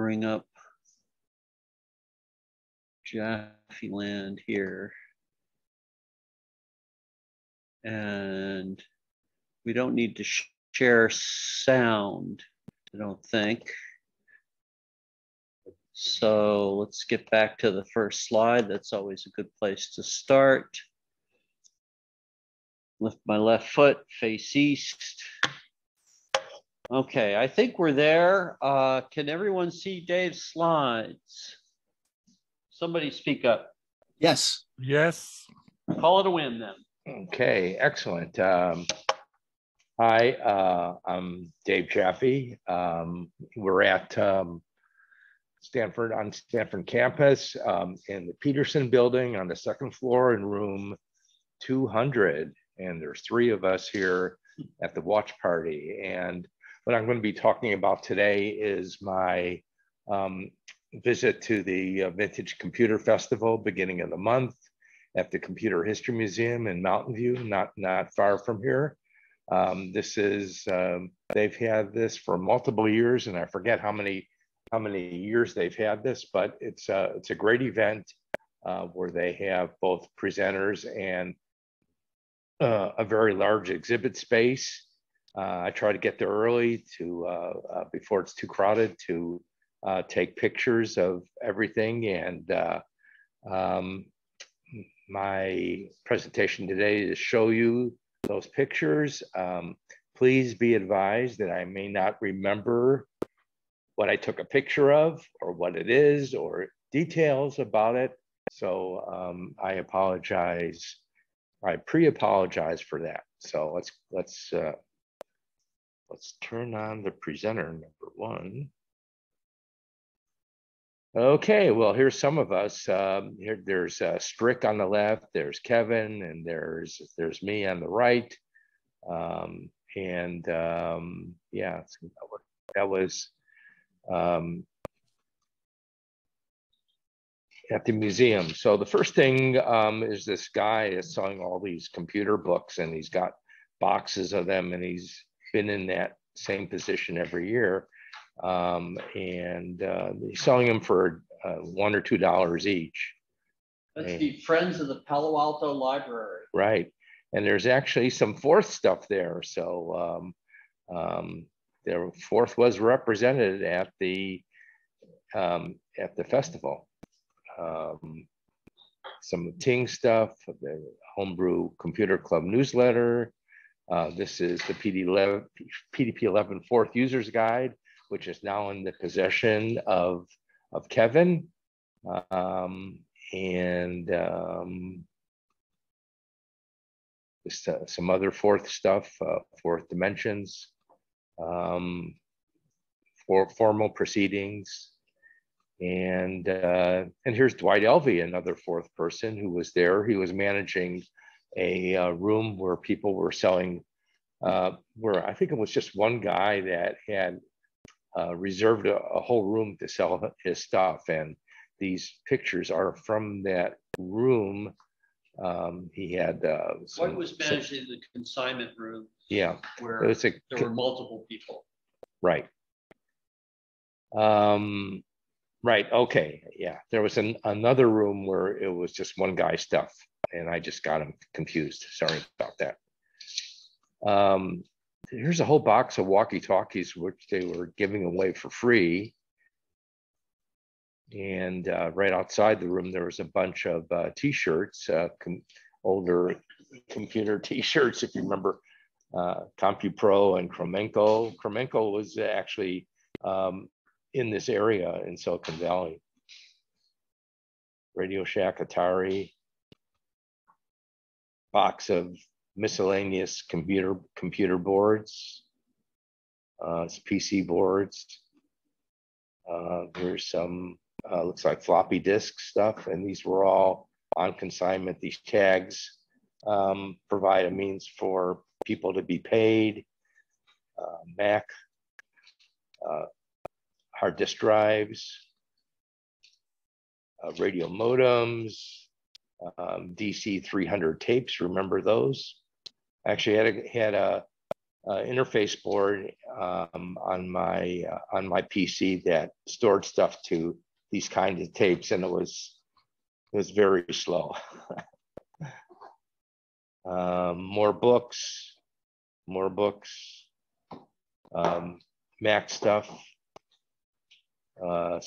bring up Jaffe Land here. And we don't need to share sound, I don't think. So let's get back to the first slide. That's always a good place to start. Lift my left foot, face east. Okay, I think we're there. Uh, can everyone see Dave's slides? Somebody speak up. Yes. Yes. Call it a win then. Okay, excellent. Um, hi, uh, I'm Dave Jaffe. Um, we're at um, Stanford on Stanford campus um, in the Peterson building on the second floor in room 200. And there's three of us here at the watch party. And what I'm going to be talking about today is my um, visit to the uh, Vintage Computer Festival beginning of the month at the Computer History Museum in Mountain View, not, not far from here. Um, this is, um, they've had this for multiple years and I forget how many, how many years they've had this, but it's a, it's a great event uh, where they have both presenters and uh, a very large exhibit space. Uh, I try to get there early to uh, uh, before it's too crowded to uh, take pictures of everything. And um, my presentation today is to show you those pictures. Um, please be advised that I may not remember what I took a picture of or what it is or details about it. So um, I apologize. I pre-apologize for that. So let's let's uh, let's turn on the presenter number one. Okay, well, here's some of us. Um, here, there's uh, Strick on the left. There's Kevin, and there's there's me on the right. Um, and um, yeah, that was um, at the museum. So the first thing um, is this guy is selling all these computer books, and he's got boxes of them, and he's been in that same position every year. Um, and uh, selling them for uh, one or two dollars each. That's the Friends of the Palo Alto Library. Right. And there's actually some Forth stuff there. So um, um, their Forth was represented at the um, at the festival. Um, some Ting stuff, the Homebrew Computer Club newsletter, uh, this is the PD11, PDP-11 Forth user's guide, which is now in the possession of, of Kevin. Um, and um, just, uh, some other Forth stuff, uh, Forth Dimensions, um, for FORML proceedings. And, uh, and here's Dwight Elvey, another fourth person who was there. He was managing a uh, room where people were selling, uh, where I think it was just one guy that had uh, reserved a, a, whole room to sell his stuff. And these pictures are from that room. Um, he had. Uh, some, what was managing the consignment room? Yeah. Where a, there were multiple people. Right. Um, right. Okay. Yeah. There was an, another room where it was just one guy's stuff and I just got them confused. Sorry about that. Um, here's a whole box of walkie-talkies which they were giving away for free. And uh, right outside the room, there was a bunch of uh, t-shirts, uh, com older computer t-shirts, if you remember uh, CompuPro and Cromemco. Cromemco was actually um, in this area in Silicon Valley. Radio Shack, Atari, box of miscellaneous computer computer boards, uh, PC boards. Uh, there's some uh, looks like floppy disk stuff, and these were all on consignment. These tags um, provide a means for people to be paid. Uh, Mac uh, hard disk drives, uh, radio modems, um, DC 300 tapes. Remember those? Actually, had a, had a uh, interface board um, on my uh, on my PC that stored stuff to these kinds of tapes, and it was it was very slow. um, more books, more books, um, Mac stuff, uh,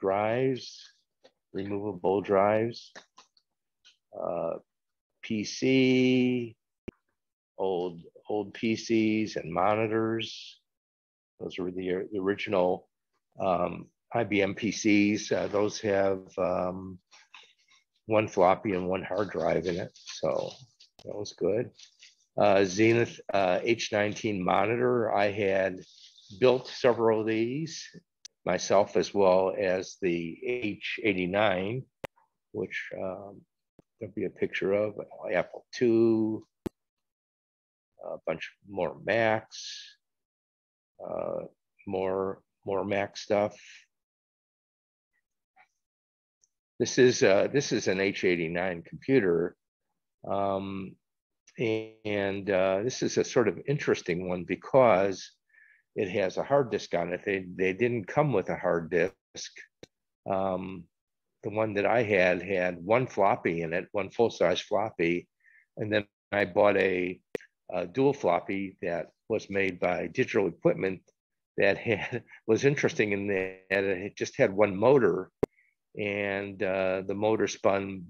drives, removable drives, uh, PC, old old PCs and monitors. Those were the, the original um, IBM PCs. Uh, those have um, one floppy and one hard drive in it, so that was good. Uh, Zenith uh, H19 monitor. I had built several of these myself as well as the H89, which um, there'll be a picture of an Apple II, a bunch more Macs, uh, more more Mac stuff. This is uh, this is an H89 computer, um, and uh, this is a sort of interesting one because it has a hard disk on it. They they didn't come with a hard disk. Um, the one that I had had one floppy in it, one full size floppy, and then I bought a uh, dual floppy that was made by Digital Equipment that had was interesting in that it just had one motor, and uh, the motor spun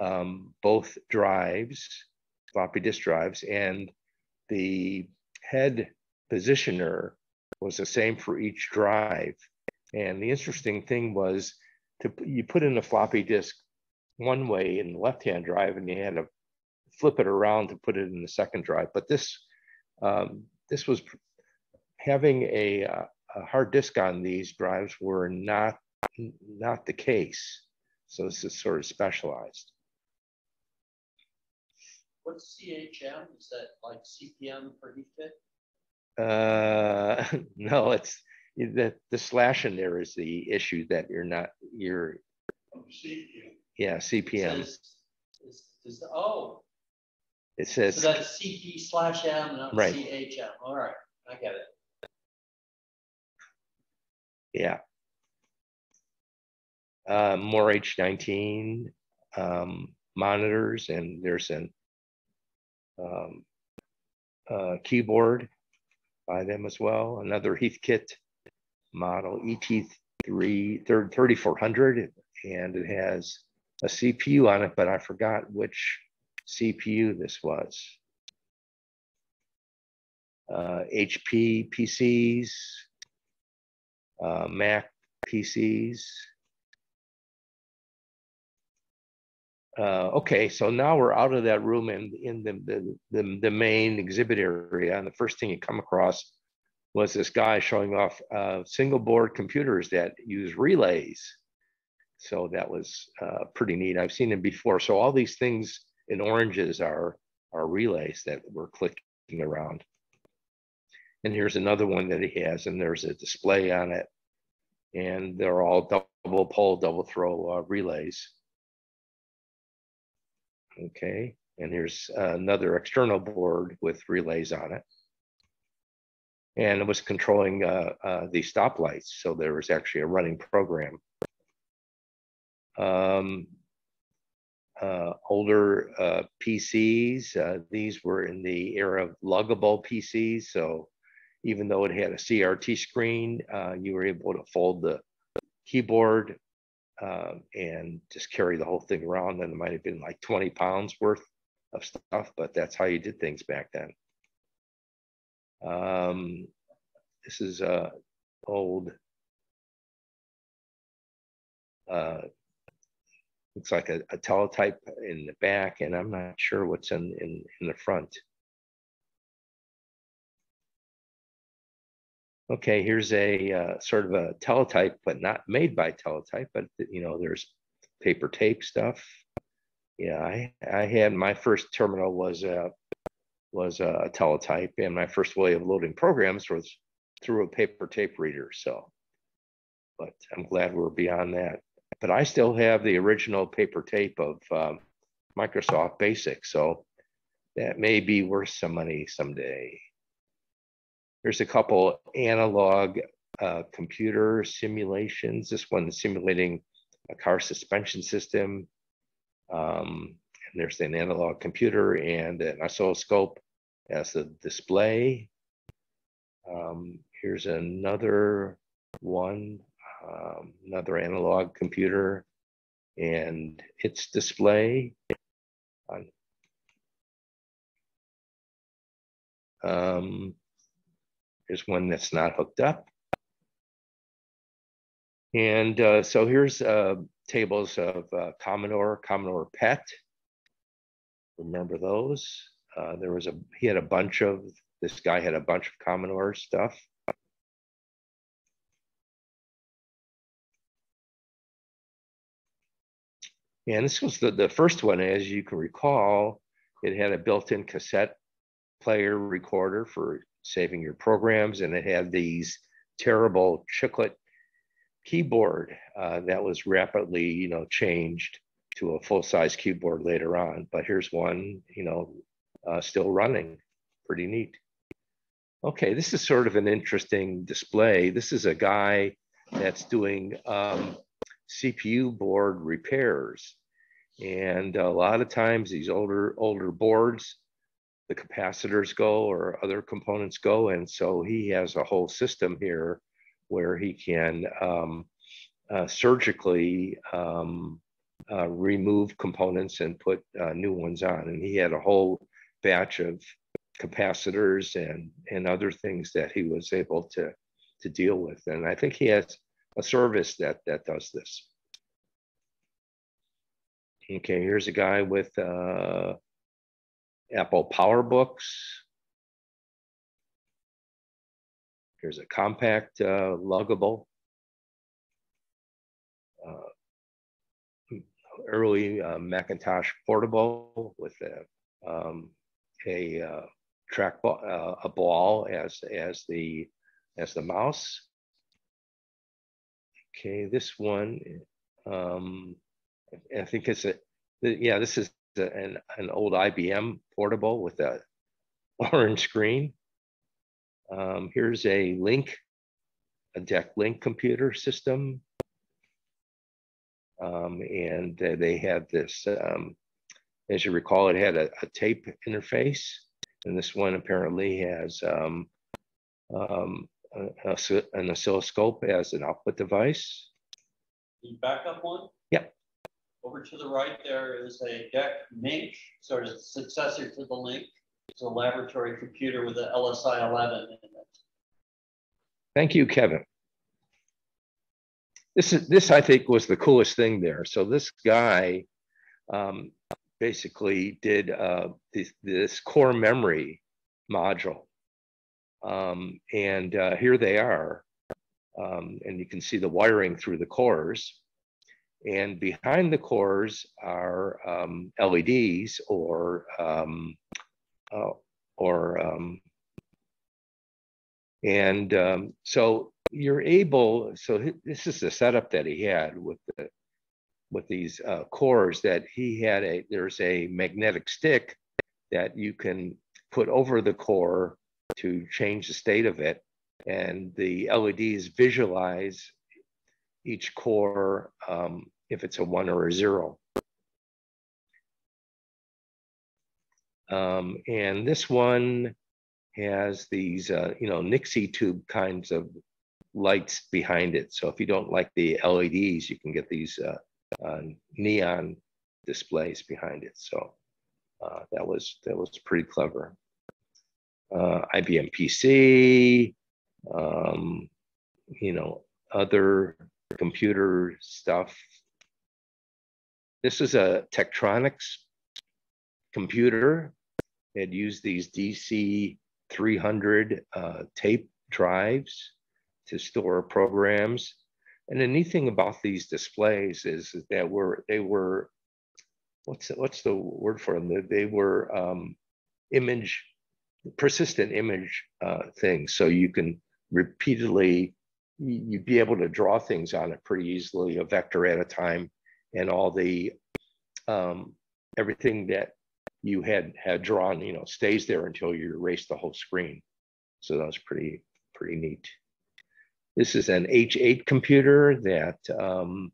um, both drives, floppy disk drives, and the head positioner was the same for each drive. And the interesting thing was to you put in a floppy disk one way in the left-hand drive, and you had to flip it around to put it in the second drive. But this um, this was having a, uh, a, hard disk on these drives were not not the case. So this is sort of specialized. What's CHM? Is that like CPM for Heath Uh, no, it's the the slash in there is the issue that you're not you're. CPM. Yeah, CPM. Is, is, is the, oh, it says. So that's CP slash M, not right. CHM. All right, I get it. Yeah. Uh, more H19 um, monitors, and there's an um, uh, keyboard by them as well. Another Heathkit model ET3 3400, and it has a CPU on it, but I forgot which CPU this was. Uh, HP PCs, uh, Mac PCs. Uh, okay, so now we're out of that room and in the, the, the, the, main exhibit area. And the first thing you come across was this guy showing off uh, single board computers that use relays. So that was uh, pretty neat. I've seen them before. So all these things in oranges are, are relays that we're clicking around. And here's another one that he has, and there's a display on it. And they're all double pole, double throw uh, relays. Okay, and here's uh, another external board with relays on it. And it was controlling uh, uh, the stoplights, so there was actually a running program. Um, uh, older uh, PCs. Uh, these were in the era of luggable PCs. So even though it had a CRT screen, uh, you were able to fold the keyboard and just carry the whole thing around. And it might have been like 20 pounds worth of stuff, but that's how you did things back then. Um, this is uh, old uh, looks like a, a teletype in the back, and I'm not sure what's in, in, in the front. Okay, here's a uh, sort of a teletype, but not made by teletype, but you know, there's paper tape stuff. Yeah, I, I had my first terminal was a, was a teletype, and my first way of loading programs was through a paper tape reader. So, but I'm glad we're beyond that but I still have the original paper tape of um, Microsoft Basic. So that may be worth some money someday. Here's a couple analog uh, computer simulations. This one simulating a car suspension system. Um, and there's an analog computer and an oscilloscope as the display. Um, here's another one, um, another analog computer and its display. Um, here's one that's not hooked up. And uh, so here's uh, tables of uh, Commodore, Commodore PET. Remember those? Uh, there was a, he had a bunch of, this guy had a bunch of Commodore stuff. And this was the, the first one, as you can recall, it had a built-in cassette player recorder for saving your programs, and it had these terrible chiclet keyboard uh, that was rapidly, you know, changed to a full-size keyboard later on. But here's one, you know, uh, still running. Pretty neat. Okay, this is sort of an interesting display. This is a guy that's doing um, CPU board repairs. And a lot of times these older older boards, the capacitors go or other components go. And so he has a whole system here where he can um, uh, surgically um, uh, remove components and put uh, new ones on. And he had a whole batch of capacitors and, and other things that he was able to, to deal with. And I think he has a service that, that does this. Okay, here's a guy with uh, Apple PowerBooks. Here's a compact uh, luggable. Early uh, Macintosh portable with a, um, a uh, trackball, uh, a ball as as the as the mouse. Okay, this one, um, I think it's a yeah. This is an an old IBM portable with a orange screen. Um, here's a link, a DEC LINC computer system. Um, and they had this, um, as you recall, it had a, a, tape interface. And this one apparently has um, um, an oscilloscope as an output device. The backup one? Yep. Over to the right, there is a DEC MINC, sort of successor to the LINC. It's a laboratory computer with an LSI 11 in it. Thank you, Kevin. This is this I think was the coolest thing there. So this guy um, basically did uh, this, this, core memory module, um, and uh, here they are, um, and you can see the wiring through the cores. And behind the cores are um, LEDs or um, uh, or um, and so you're able. So this is the setup that he had with the with these uh, cores that he had a there's a magnetic stick that you can put over the core to change the state of it and the leds visualize each core um, if it's a one or a zero Um, and this one has these, uh, you know, Nixie tube kinds of lights behind it. So if you don't like the LEDs, you can get these uh, uh, neon displays behind it. So uh, that was that was pretty clever. Uh, IBM PC, um, you know, other computer stuff. This is a Tektronix computer It used these DC 300 uh, tape drives to store programs. And the neat thing about these displays is that were they were what's what's the word for them? They were um, image persistent image uh, things, so you can repeatedly you'd be able to draw things on it pretty easily, a vector at a time, and all the um, everything that you had had drawn, you know, stays there until you erase the whole screen. So that was pretty pretty neat. This is an H8 computer that um,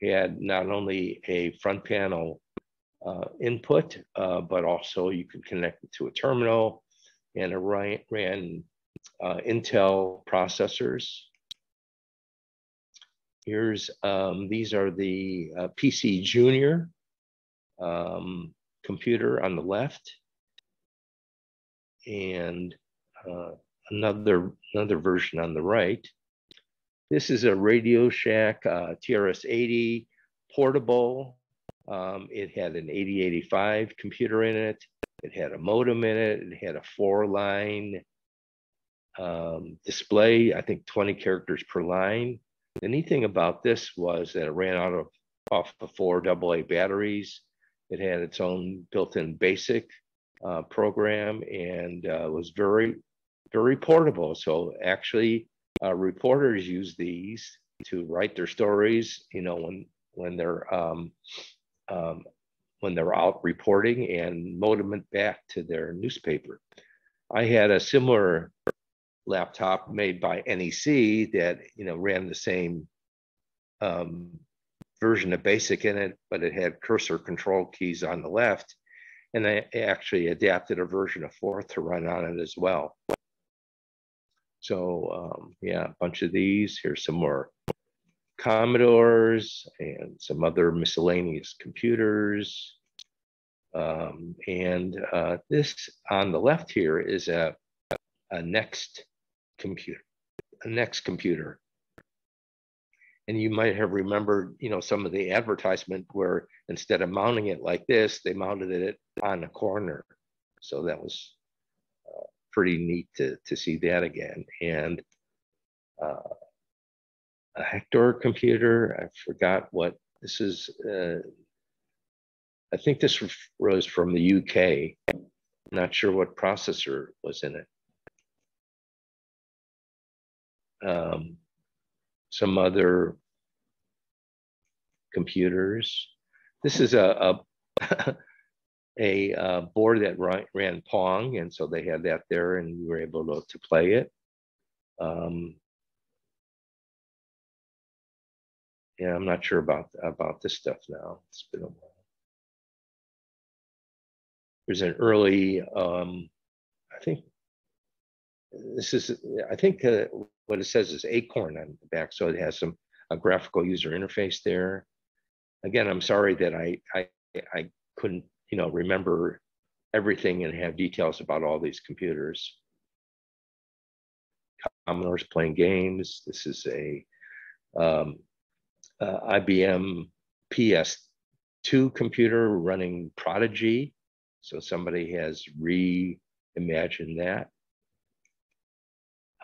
had not only a front panel uh, input, uh, but also you could connect it to a terminal and it ran, ran uh, Intel processors. Here's, um, these are the uh, PC Junior um, computer on the left. And uh, another, another version on the right. This is a Radio Shack uh, TRS-80 portable. Um, it had an 8085 computer in it. It had a modem in it. It had a four line um, display, I think 20 characters per line. The neat thing about this was that it ran out of off of four AA batteries. It had its own built-in basic uh, program and uh, was very, very portable. So actually, uh, reporters use these to write their stories. You know, when when they're um, um, when they're out reporting and it back to their newspaper. I had a similar laptop made by NEC that you know ran the same um, version of BASIC in it, but it had cursor control keys on the left, and I actually adapted a version of Forth to run on it as well. So um, yeah, a bunch of these. Here's some more Commodores and some other miscellaneous computers. Um, and uh, this on the left here is a, a NeXT computer, a NeXT computer. And you might have remembered, you know, some of the advertisement where instead of mounting it like this, they mounted it on a corner. So that was pretty neat to, to see that again. And uh, a Hector computer, I forgot what this is. Uh, I think this was from the UK. Not sure what processor was in it. um, some other computers. This is a, a, a, uh, board that ran, ran, Pong, and so they had that there and we were able to, to play it. Um, yeah, I'm not sure about, about this stuff now. It's been a while. There's an early, um, I think this is, I think uh, what it says is Acorn on the back, so it has some a graphical user interface there. Again, I'm sorry that I I I couldn't you know remember everything and have details about all these computers. Commodore's playing games. This is a um, uh, IBM PS2 computer running Prodigy. So somebody has reimagined that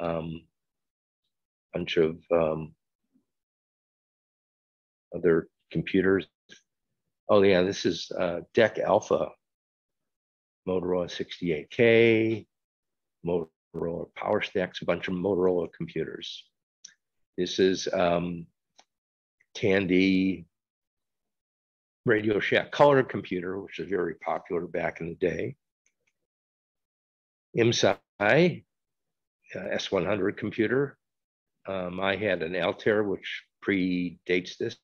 um, bunch of um, other computers. Oh yeah, this is uh, DEC Alpha, Motorola 68K, Motorola Power Stacks, a bunch of Motorola computers. This is um, Tandy Radio Shack color computer, which is very popular back in the day. IMSAI, uh, S100 computer. Um, I had an Altair, which predates this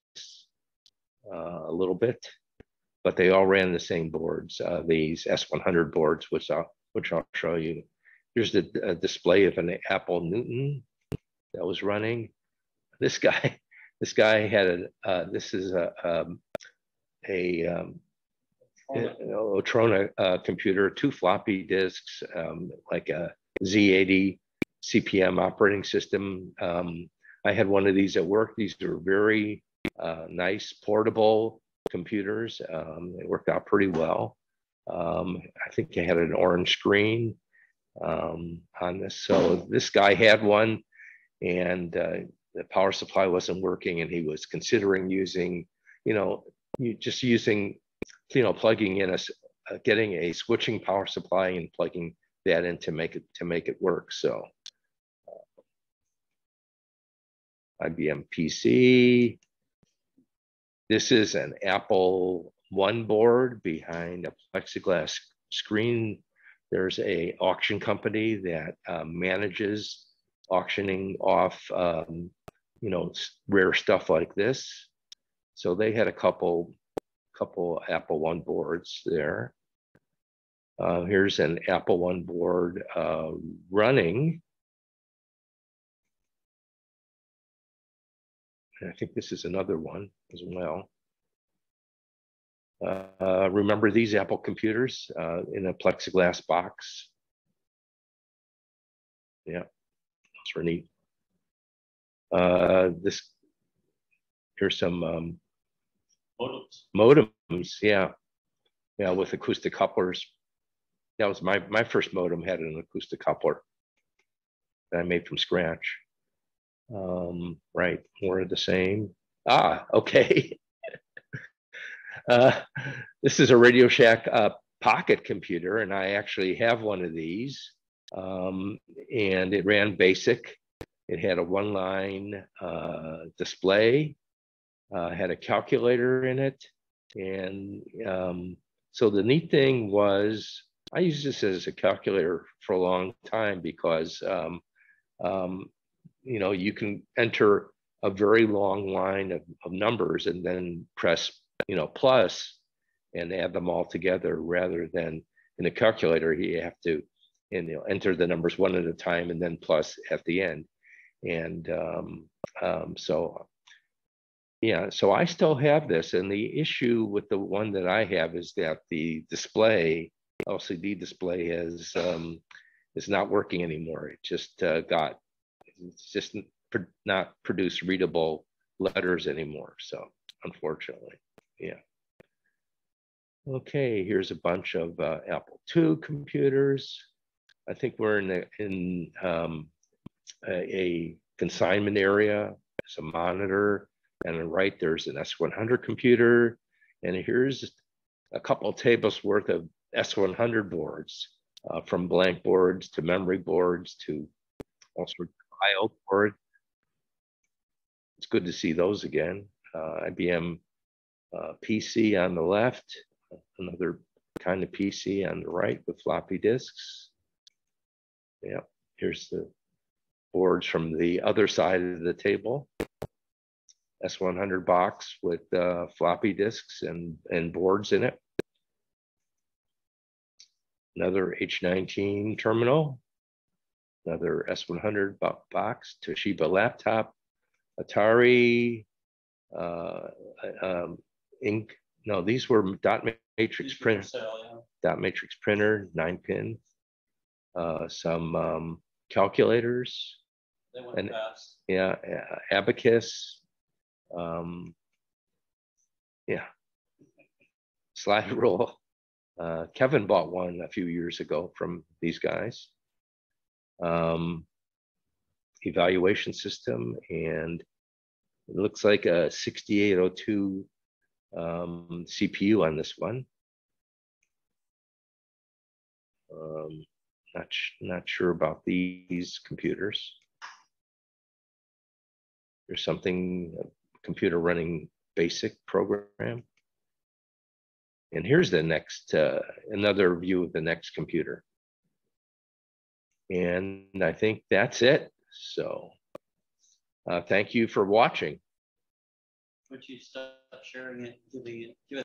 uh, a little bit, but they all ran the same boards, uh, these S100 boards, which I'll, which I'll show you. Here's the display of an Apple Newton that was running. This guy, this guy had a, uh, this is a, um, a um, Otrona uh, computer, two floppy disks, um, like a Z80 CP/M operating system. Um, I had one of these at work. These are very uh, nice portable computers. Um, they worked out pretty well. Um, I think they had an orange screen um, on this. So this guy had one and uh, the power supply wasn't working and he was considering using, you know, just using, you know, plugging in a, uh, getting a switching power supply and plugging that in to make it to make it work. So IBM PC. This is an Apple one board behind a plexiglass screen. There's a auction company that uh, manages auctioning off, um, you know, rare stuff like this. So they had a couple, couple Apple One boards there. Uh, here's an Apple One board uh, running. And I think this is another one as well. Uh, remember these Apple computers uh, in a plexiglass box? Yeah, those were neat. Uh, this here's some um, Modems. modems. Yeah, yeah, with acoustic couplers. That was my my first modem had an acoustic coupler that I made from scratch. Um, right, more of the same. Ah, okay. uh, this is a Radio Shack uh, pocket computer, and I actually have one of these. Um, and it ran BASIC. It had a one-line uh, display, uh, had a calculator in it, and um, so the neat thing was I used this as a calculator for a long time because um, um, you know you can enter a very long line of, of numbers and then press you know plus and add them all together rather than in a calculator you have to and you know enter the numbers one at a time and then plus at the end. And um, um, so yeah so i still have this. And the issue with the one that i have is that the display lcd display is um, is not working anymore. It just uh, got it's just not produce readable letters anymore so unfortunately yeah. Okay here's a bunch of uh, apple ii computers. I think we're in the, in um, a, a consignment area there's a monitor and on the right there's an s100 computer and here's a couple tables worth of s100 boards uh, from blank boards to memory boards to all sorts IO board. It's good to see those again. Uh, IBM uh, PC on the left, another kind of PC on the right with floppy disks. Yeah, here's the boards from the other side of the table. S100 box with uh, floppy disks and, and boards in it. Another H19 terminal, another S100 box, Toshiba laptop, Atari, uh, um, ink. No, these were dot matrix print, sale, yeah. dot matrix printer, nine pin, uh, some um, calculators, They went And- fast. yeah, abacus, um, yeah, slide rule. Uh, Kevin bought one a few years ago from these guys. Um, evaluation system, and it looks like a 6802 um, CPU on this one. Um, not not sure about these computers. There's something computer running basic program. And here's the next uh, another view of the NeXT computer. And I think that's it. So uh, thank you for watching. Would you stop sharing it, giving it, give it